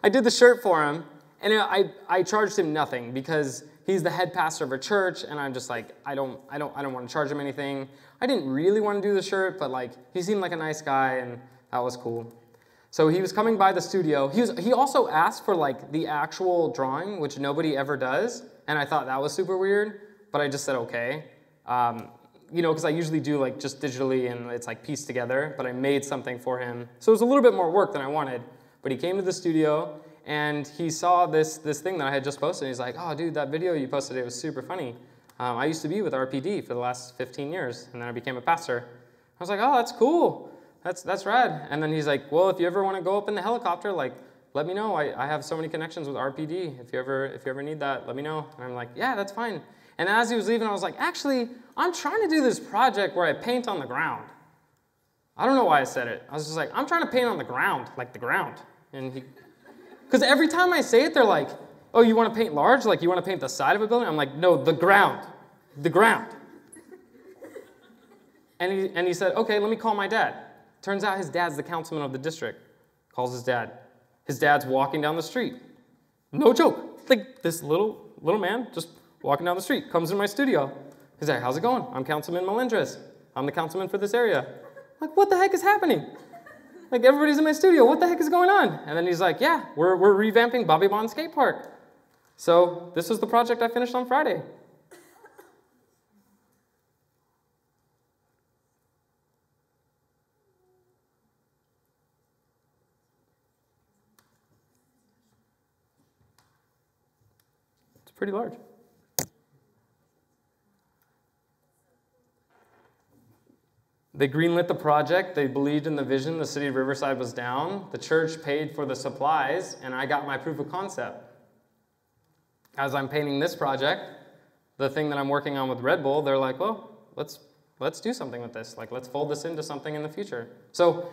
Speaker 1: I did the shirt for him, and I, I charged him nothing because he's the head pastor of a church, and I'm just like, I don't, I don't, I don't want to charge him anything. I didn't really want to do the shirt, but like, he seemed like a nice guy, and that was cool. So he was coming by the studio. He, was, he also asked for like the actual drawing, which nobody ever does, and I thought that was super weird, but I just said okay. Um, you know, because I usually do like just digitally and it's like pieced together, but I made something for him. So it was a little bit more work than I wanted, but he came to the studio and he saw this, this thing that I had just posted. And he's like, oh, dude, that video you posted, it was super funny. Um, I used to be with RPD for the last 15 years, and then I became a pastor. I was like, oh, that's cool that's, that's rad. And then he's like, well, if you ever want to go up in the helicopter, like, let me know. I, I have so many connections with RPD. If you ever if you ever need that, let me know. And I'm like, yeah, that's fine. And as he was leaving, I was like, actually, I'm trying to do this project where I paint on the ground. I don't know why I said it. I was just like, I'm trying to paint on the ground, like the ground. And he, because every time I say it, they're like, oh, you want to paint large? Like, you want to paint the side of a building? I'm like, no, the ground, the ground. And he, and he said, okay, let me call my dad. Turns out his dad's the councilman of the district. Calls his dad. His dad's walking down the street. No joke. Like this little little man just walking down the street comes in my studio. He's like, "How's it going? I'm Councilman Melendrez. I'm the councilman for this area." I'm like, what the heck is happening? Like everybody's in my studio. What the heck is going on? And then he's like, "Yeah, we're we're revamping Bobby Bond Skate Park." So this is the project I finished on Friday. Pretty large. They greenlit the project. They believed in the vision. The city of Riverside was down. The church paid for the supplies, and I got my proof of concept. As I'm painting this project, the thing that I'm working on with Red Bull, they're like, well, let's, let's do something with this. Like, let's fold this into something in the future. So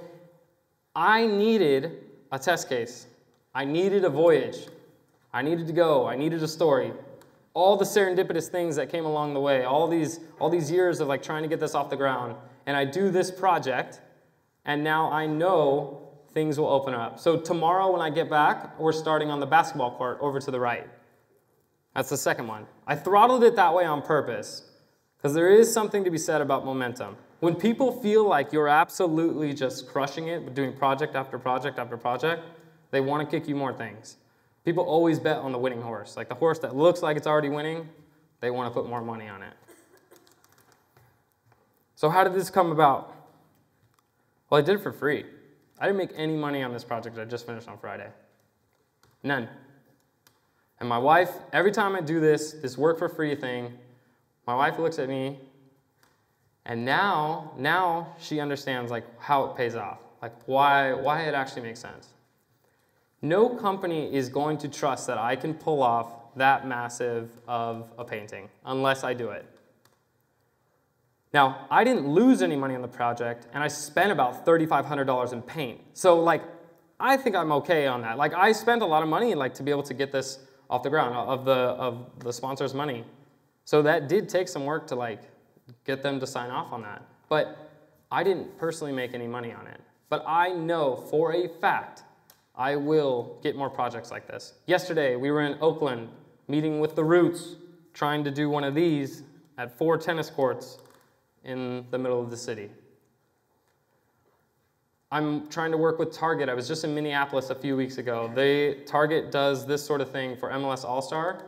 Speaker 1: I needed a test case. I needed a voyage. I needed to go. I needed a story. All the serendipitous things that came along the way, all these, all these years of like trying to get this off the ground. And I do this project, and now I know things will open up. So tomorrow when I get back, we're starting on the basketball court over to the right. That's the second one. I throttled it that way on purpose because there is something to be said about momentum. When people feel like you're absolutely just crushing it, doing project after project after project, they want to kick you more things. People always bet on the winning horse. Like the horse that looks like it's already winning, they want to put more money on it. So, how did this come about? Well, I did it for free. I didn't make any money on this project I just finished on Friday. None. And my wife, every time I do this, this work for free thing, my wife looks at me and now, now she understands like how it pays off, like why, why it actually makes sense. No company is going to trust that I can pull off that massive of a painting unless I do it. Now, I didn't lose any money on the project, and I spent about $3,500 in paint. So, like, I think I'm okay on that. Like, I spent a lot of money, like, to be able to get this off the ground of the of the sponsor's money. So that did take some work to like get them to sign off on that. But I didn't personally make any money on it. But I know for a fact I will get more projects like this. Yesterday, we were in Oakland meeting with the Roots, trying to do one of these at four tennis courts in the middle of the city. I'm trying to work with Target. I was just in Minneapolis a few weeks ago. They, Target does this sort of thing for MLS All Star.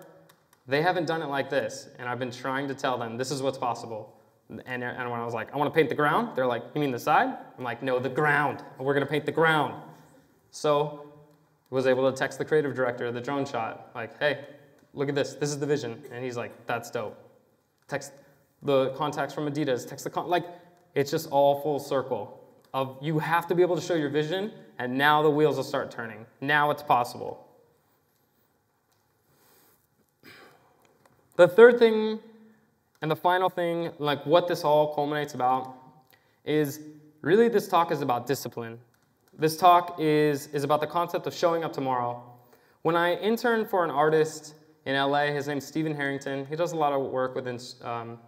Speaker 1: They haven't done it like this, and I've been trying to tell them this is what's possible. And, and when I was like, I want to paint the ground, they're like, You mean the side? I'm like, No, the ground. We're going to paint the ground. So was able to text the creative director of the drone shot, like, Hey, look at this. This is the vision. And he's like, That's dope. Text the contacts from Adidas, text the con- like, it's just all full circle of you have to be able to show your vision, and now the wheels will start turning. Now it's possible. The third thing and the final thing, like what this all culminates about, is really this talk is about discipline. This talk is, is about the concept of showing up tomorrow. When I interned for an artist in LA, his name's Steven Harrington. He does a lot of work within um,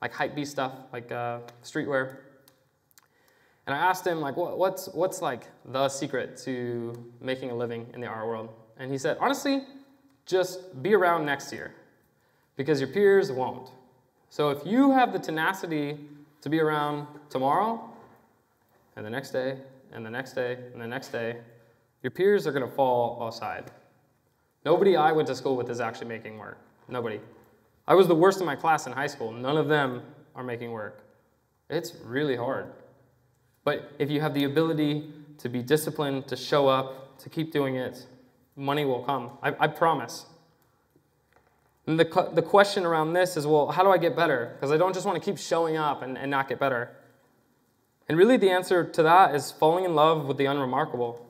Speaker 1: like hypebeast stuff, like uh, streetwear. And I asked him, like, what, what's, what's like the secret to making a living in the art world? And he said, honestly, just be around next year because your peers won't. So if you have the tenacity to be around tomorrow and the next day and the next day and the next day, your peers are going to fall aside. Nobody I went to school with is actually making work. Nobody. I was the worst in my class in high school. None of them are making work. It's really hard. But if you have the ability to be disciplined, to show up, to keep doing it, money will come. I, I promise. And the, the question around this is well, how do I get better? Because I don't just want to keep showing up and, and not get better. And really, the answer to that is falling in love with the unremarkable.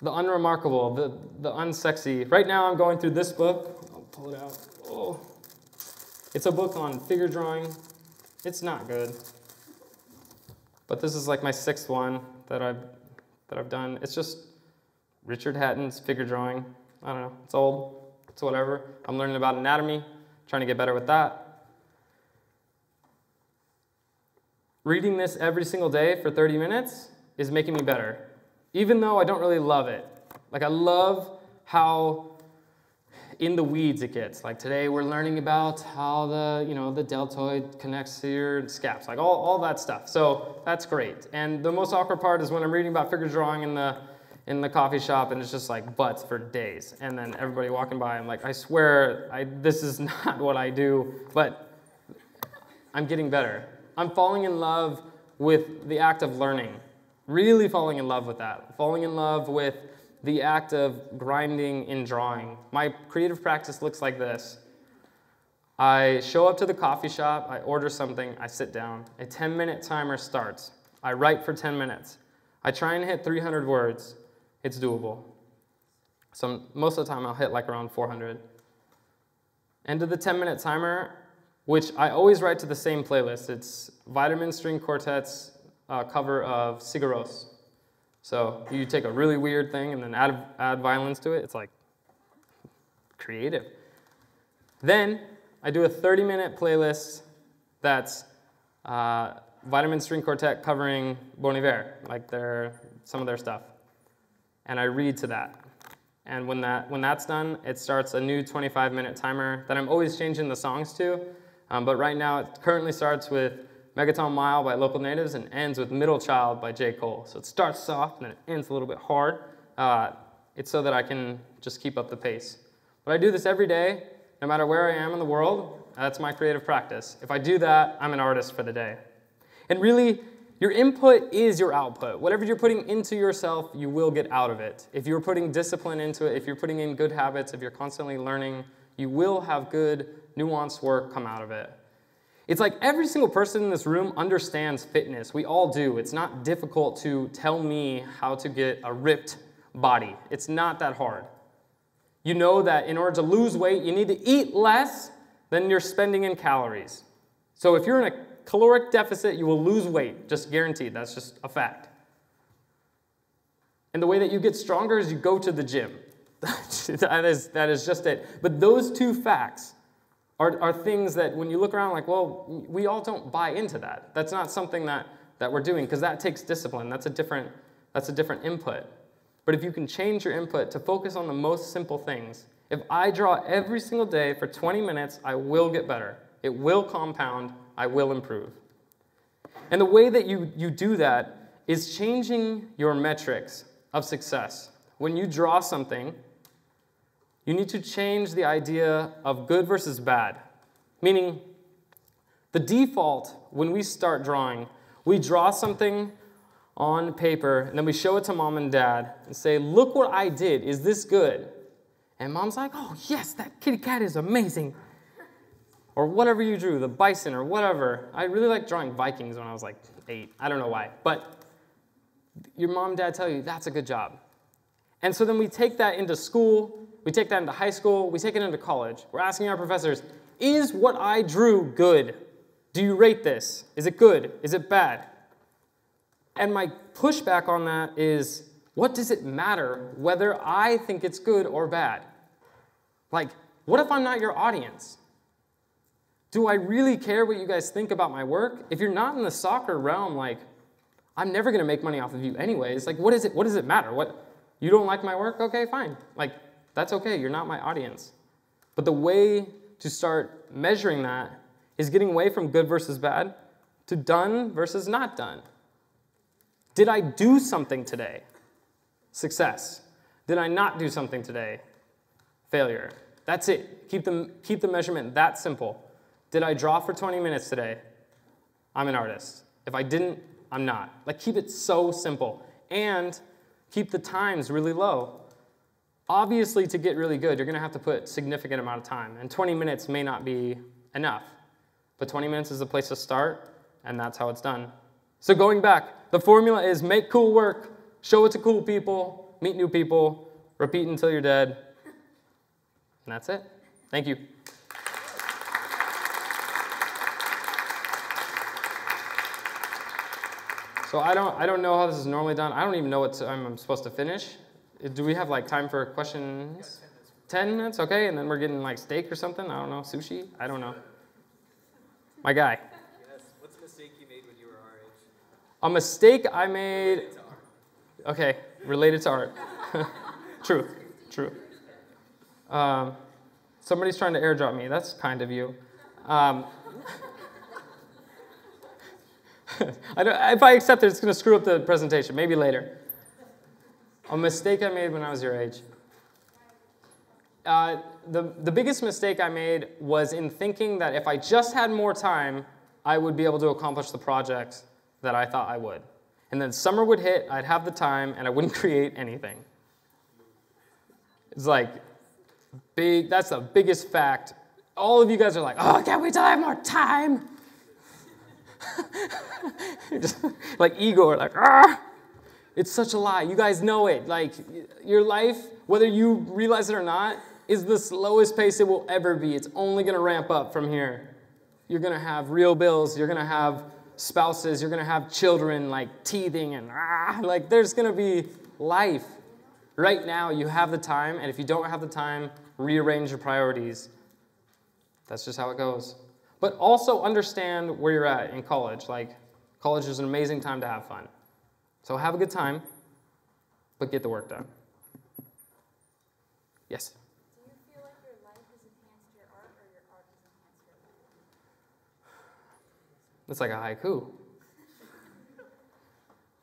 Speaker 1: The unremarkable, the, the unsexy. Right now, I'm going through this book. I'll pull it out. Oh. It's a book on figure drawing, it's not good. But this is like my sixth one that I've, that I've done. It's just Richard Hatton's figure drawing. I don't know. It's old. It's whatever. I'm learning about anatomy, trying to get better with that. Reading this every single day for 30 minutes is making me better, even though I don't really love it. Like, I love how in the weeds it gets. Like today we're learning about how the, you know, the deltoid connects to your scaps, like all, all that stuff. So that's great. And the most awkward part is when I'm reading about figure drawing in the, in the coffee shop and it's just like butts for days. And then everybody walking by, I'm like, I swear, I, this is not what I do, but I'm getting better. I'm falling in love with the act of learning, really falling in love with that, falling in love with the act of grinding in drawing. My creative practice looks like this. I show up to the coffee shop, I order something, I sit down. A 10 minute timer starts. I write for 10 minutes. I try and hit 300 words. It's doable. So most of the time I'll hit like around 400. End of the 10 minute timer, which I always write to the same playlist. It's Vitamin String Quartet's uh, cover of Sigur Rós. So you take a really weird thing and then add, add violence to it. It's like creative. Then I do a 30 minute playlist that's uh, Vitamin String Quartet covering Bon Iver, like their, some of their stuff. And I read to that. And when, that, when that's done, it starts a new 25 minute timer that I'm always changing the songs to. Um, but right now it currently starts with Megaton Mile by Local Natives and ends with Middle Child by J. Cole. So it starts soft and then it ends a little bit hard. Uh, it's so that I can just keep up the pace. But I do this every day, no matter where I am in the world. That's my creative practice. If I do that, I'm an artist for the day. And really, your input is your output. Whatever you're putting into yourself, you will get out of it. If you're putting discipline into it, if you're putting in good habits, if you're constantly learning, you will have good, nuanced work come out of it. It's like every single person in this room understands fitness. We all do. It's not difficult to tell me how to get a ripped body, it's not that hard. You know that in order to lose weight, you need to eat less than you're spending in calories. So if you're in a caloric deficit, you will lose weight, just guaranteed. That's just a fact. And the way that you get stronger is you go to the gym. that, is, that is just it. But those two facts are, are things that when you look around, like, well, we all don't buy into that. That's not something that that we're doing because that takes discipline. That's a different that's a different input. But if you can change your input to focus on the most simple things, if I draw every single day for 20 minutes, I will get better. It will compound, I will improve. And the way that you, you do that is changing your metrics of success. When you draw something, you need to change the idea of good versus bad. Meaning, the default when we start drawing, we draw something on paper and then we show it to mom and dad and say, Look what I did. Is this good? And mom's like, Oh, yes, that kitty cat is amazing. Or whatever you drew, the bison or whatever. I really liked drawing Vikings when I was like eight. I don't know why. But your mom and dad tell you that's a good job. And so then we take that into school, we take that into high school, we take it into college. We're asking our professors, is what I drew good? Do you rate this? Is it good? Is it bad? And my pushback on that is what does it matter whether I think it's good or bad? Like, what if I'm not your audience? Do I really care what you guys think about my work? If you're not in the soccer realm, like, I'm never gonna make money off of you anyways. Like, what is it? What does it matter? What you don't like my work? Okay, fine. Like, that's okay. You're not my audience. But the way to start measuring that is getting away from good versus bad to done versus not done. Did I do something today? Success. Did I not do something today? Failure. That's it. Keep the, keep the measurement that simple. Did I draw for 20 minutes today? I'm an artist. If I didn't, I'm not. Like, keep it so simple. And keep the times really low. Obviously, to get really good, you're going to have to put significant amount of time, and 20 minutes may not be enough. But 20 minutes is the place to start, and that's how it's done. So going back, the formula is make cool work, show it to cool people, meet new people, repeat until you're dead. And that's it. Thank you. So I don't, I don't know how this is normally done. I don't even know what I'm supposed to finish. Do we have like time for questions? 10 minutes, okay, and then we're getting like steak or something. I don't know, sushi. I don't know. My guy.
Speaker 3: Yes. What's a mistake you made when you were our age?
Speaker 1: A mistake I made. Okay, related to art. true, true. Um, somebody's trying to airdrop me. That's kind of you. Um, I if I accept it, it's going to screw up the presentation. Maybe later. A mistake I made when I was your age. Uh, the, the biggest mistake I made was in thinking that if I just had more time, I would be able to accomplish the project that I thought I would. And then summer would hit, I'd have the time, and I wouldn't create anything. It's like, big, that's the biggest fact. All of you guys are like, oh, I can't wait till I have more time. Just, like ego, like, ah. It's such a lie. You guys know it. Like, your life, whether you realize it or not, is the slowest pace it will ever be. It's only going to ramp up from here. You're going to have real bills. You're going to have spouses. You're going to have children like teething and ah, like there's going to be life. Right now, you have the time, and if you don't have the time, rearrange your priorities. That's just how it goes. But also understand where you're at in college. Like, college is an amazing time to have fun. So have a good time, but get the work done. Yes? That's like a haiku.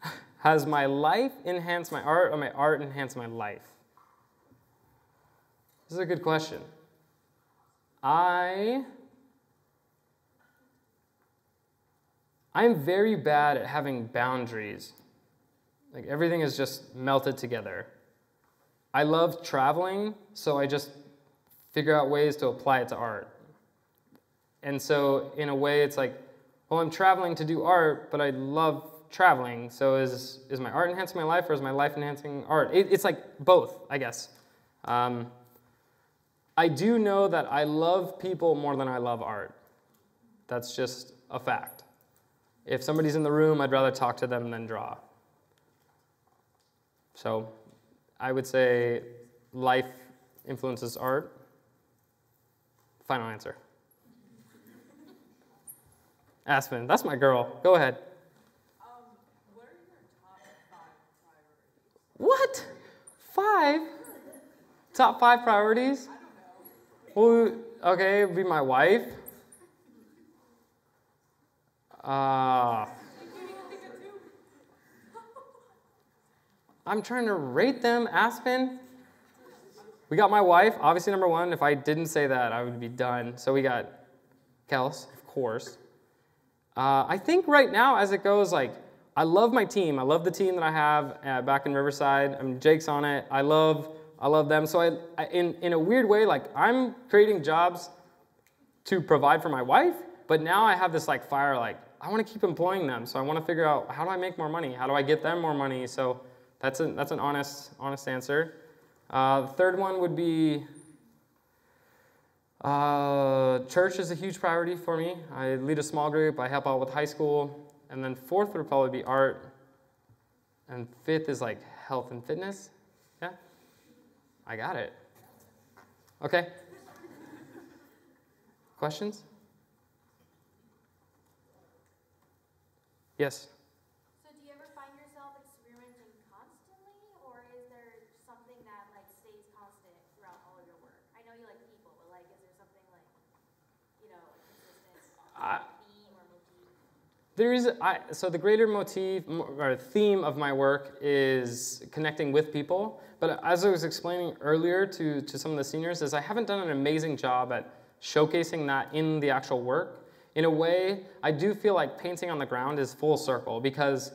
Speaker 1: Has my life enhanced my art or my art enhanced my life? This is a good question. I I'm very bad at having boundaries. Like everything is just melted together. I love traveling, so I just figure out ways to apply it to art. And so in a way it's like well, I'm traveling to do art, but I love traveling. So is, is my art enhancing my life or is my life enhancing art? It, it's like both, I guess. Um, I do know that I love people more than I love art. That's just a fact. If somebody's in the room, I'd rather talk to them than draw. So I would say life influences art. Final answer. Aspen, that's my girl. Go ahead.
Speaker 4: Um, what, five what? Five?
Speaker 1: top five priorities? Well, okay, be my wife. Ah. Uh, I'm trying to rate them, Aspen. We got my wife, obviously number one. If I didn't say that, I would be done. So we got Kels, of course. Uh, I think right now, as it goes, like I love my team. I love the team that I have uh, back in Riverside. I mean, Jake's on it. I love, I love them. So I, I, in in a weird way, like I'm creating jobs to provide for my wife, but now I have this like fire, like I want to keep employing them. So I want to figure out how do I make more money? How do I get them more money? So that's a, that's an honest honest answer. Uh, third one would be uh, church is a huge priority for me. I lead a small group. I help out with high school. And then fourth would probably be art. And fifth is like health and fitness. Yeah? I got it. Okay. Questions? Yes.
Speaker 4: So do you ever find yourself experimenting constantly, or is there something that like stays constant throughout all of your work? I know you like people, but like, is there something like, you know, consistent
Speaker 1: I,
Speaker 4: theme or motif?
Speaker 1: There is, I, so the greater motif or theme of my work is connecting with people. But as I was explaining earlier to, to some of the seniors, is I haven't done an amazing job at showcasing that in the actual work. In a way, I do feel like painting on the ground is full circle because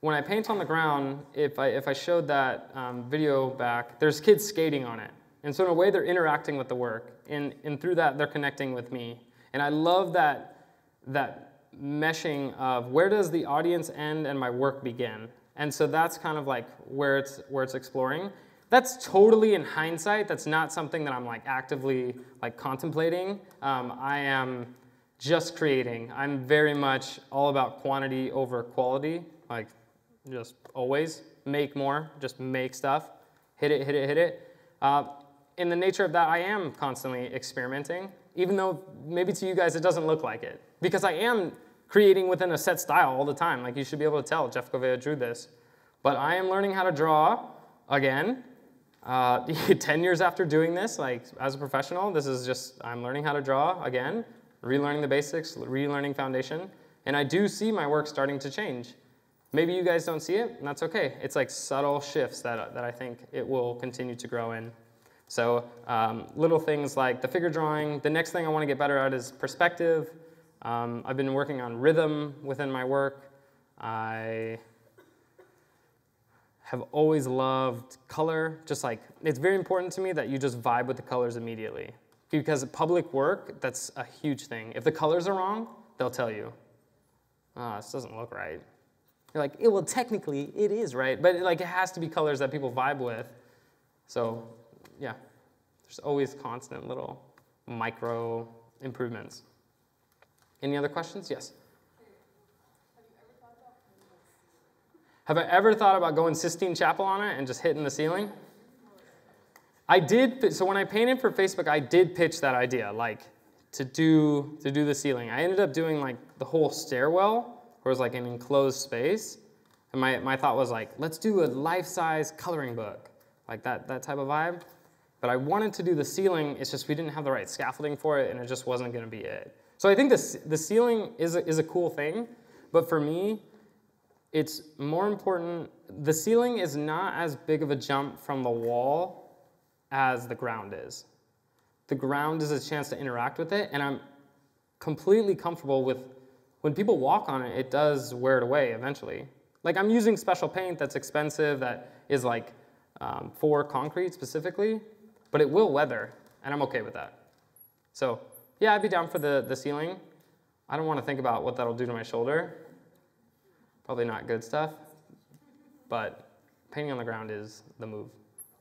Speaker 1: when I paint on the ground, if I, if I showed that um, video back, there's kids skating on it. And so in a way, they're interacting with the work. And, and through that, they're connecting with me. And I love that, that meshing of where does the audience end and my work begin. And so that's kind of like where it's, where it's exploring. That's totally in hindsight. That's not something that I'm like actively like contemplating. Um, I am just creating. I'm very much all about quantity over quality. Like just always make more, just make stuff, hit it, hit it, hit it. Uh, in the nature of that, I am constantly experimenting, even though maybe to you guys it doesn't look like it, because I am creating within a set style all the time. Like you should be able to tell, Geoff Gouveia drew this. But I am learning how to draw again. Uh, 10 years after doing this, like as a professional, this is just, I'm learning how to draw again, relearning the basics, relearning foundation. And I do see my work starting to change. Maybe you guys don't see it, and that's okay. It's like subtle shifts that, that I think it will continue to grow in. So um, little things like the figure drawing. The next thing I want to get better at is perspective. Um, I've been working on rhythm within my work. I have always loved color. Just like, it's very important to me that you just vibe with the colors immediately. Because public work, that's a huge thing. If the colors are wrong, they'll tell you, ah, oh, this doesn't look right. You're like, it, well, technically, it is right, but like it has to be colors that people vibe with. So, yeah, there's always constant little micro improvements. Any other questions? Yes. Have I ever thought about going Sistine Chapel on it and just hitting the ceiling? I did. So when I painted for Facebook, I did pitch that idea, like to do to do the ceiling. I ended up doing like the whole stairwell, where it was like an enclosed space. And my, my thought was like, let's do a life-size coloring book, like that that type of vibe. But I wanted to do the ceiling. It's just we didn't have the right scaffolding for it, and it just wasn't going to be it. So I think the the ceiling is a, is a cool thing, but for me, it's more important. The ceiling is not as big of a jump from the wall as the ground is. The ground is a chance to interact with it, and I'm completely comfortable with when people walk on it, it does wear it away eventually. Like I'm using special paint that's expensive, that is like um, for concrete specifically, but it will weather, and I'm okay with that. So yeah, I'd be down for the, the ceiling. I don't want to think about what that'll do to my shoulder. Probably not good stuff, but painting on the ground is the move.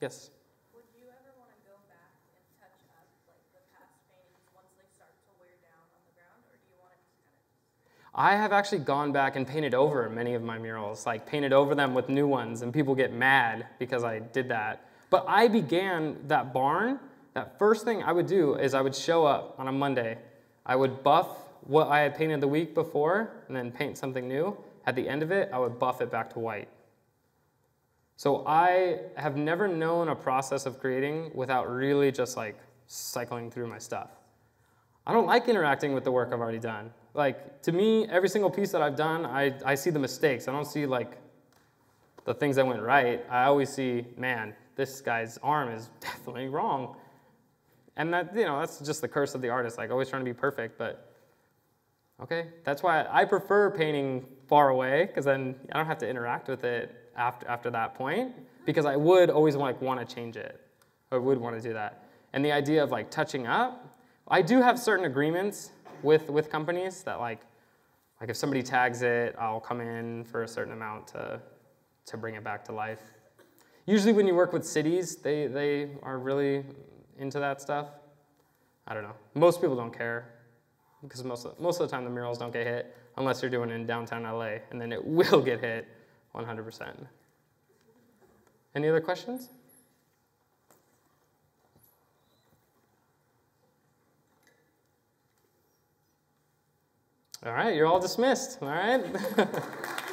Speaker 1: Yes?
Speaker 4: Would you ever want to go back and touch up like the past paintings once they start to wear down on the ground, or do you want it to kind of?
Speaker 1: I have actually gone back and painted over many of my murals, like painted over them with new ones, and people get mad because I did that. But I began that barn. That first thing I would do is I would show up on a Monday. I would buff what I had painted the week before and then paint something new. At the end of it, I would buff it back to white. So I have never known a process of creating without really just like cycling through my stuff. I don't like interacting with the work I've already done. Like to me, every single piece that I've done, I, I see the mistakes. I don't see like the things that went right. I always see, man, this guy's arm is definitely wrong. And that, you know, that's just the curse of the artist, like always trying to be perfect, but okay. That's why I prefer painting far away, because then I don't have to interact with it after, after that point, because I would always like want to change it. I would want to do that. And the idea of like touching up, I do have certain agreements with, with companies that like, like if somebody tags it, I'll come in for a certain amount to, to bring it back to life. Usually when you work with cities, they, they are really into that stuff. I don't know. Most people don't care because most of, most of the time the murals don't get hit unless you're doing it in downtown LA, and then it will get hit 100%. Any other questions? All right, you're all dismissed. All right.